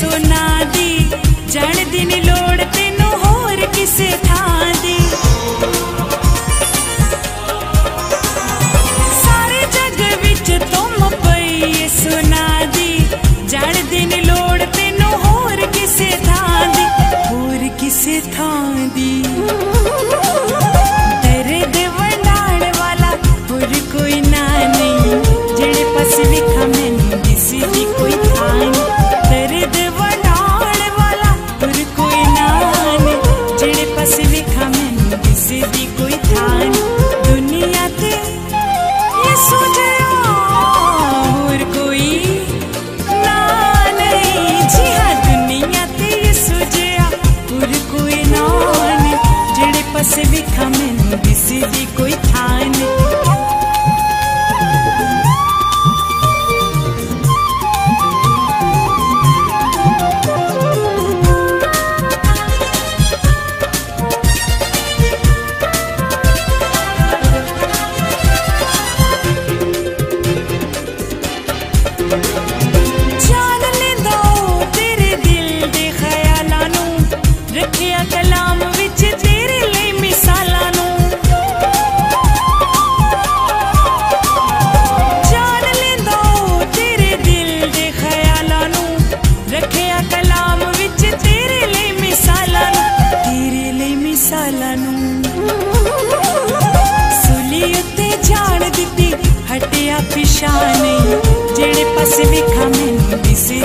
ਸੋਨਾ ਦੀ। ਜਾਣ ਦੀ ਨੀ ਲੋੜ ਤੈਨੂੰ ਹੋਰ ਕਿਸੇ ਥਾਂ to become ਸਾਲਾਂ ਨੂੰ। ਸੁਲੀ ਉੱਤੇ ਜਾਣ ਦਿੱਤੀ, ਹਟਿਆ ਪਿਛਾ ਨਹੀਂ। ਜਿਹੜੇ ਪਾਸੇ ਵੇਖਾਂ, ਮੈਨੂੰ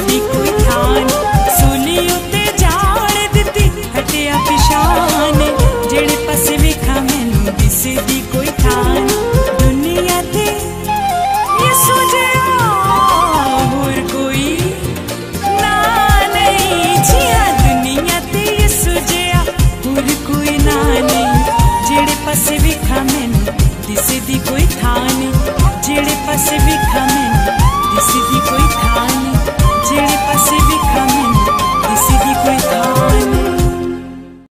ਦੀ ਕੋਈ ਥਾਨ ਸੁਲੀ ਉੱਤੇ ਜਾਣ ਦਿੱਤੀ, ਹਟਿਆ ਪਿਛਾ ਨਹੀਂ। ਜਿਹੜੇ ਪਾਸੇ ਵੇਖਾਂ ਕਿਸੇ ਦੀ ਕੋਈ ਥਾਨ civic coming, the civic way.